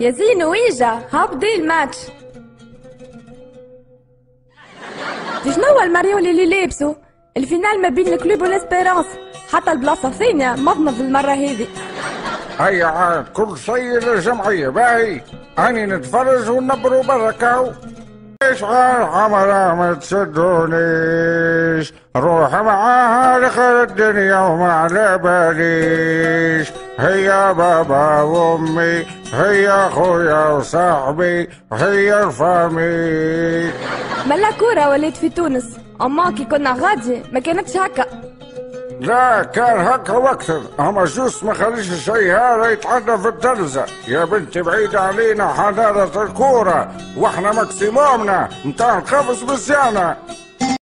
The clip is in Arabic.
يا زين ويجا هابدي الماتش شنو الماريول اللي لابسه الفينال ما بين الكلوب والاسبيرانس حتى البلاصة الثانية مضمض المرة هذه. هيا عاد كل شيء للجمعية باهي. هاني نتفرج ونبرو إيش غير حمرا ما تسدونيش روح معاها لخير الدنيا وما على باليش. هيا بابا وأمي هيا خويا وصاحبي هيا الفامي ملا كورة وليت في تونس. أما كي كنا غادي ما كانتش هكا. لا كان هكا وأكثر أما جوس ما خليش الشيء هذا يتعدى في التلفزة يا بنتي بعيد علينا حضارة الكورة. وإحنا ماكسيمومنا نتاع القفص بالسيانة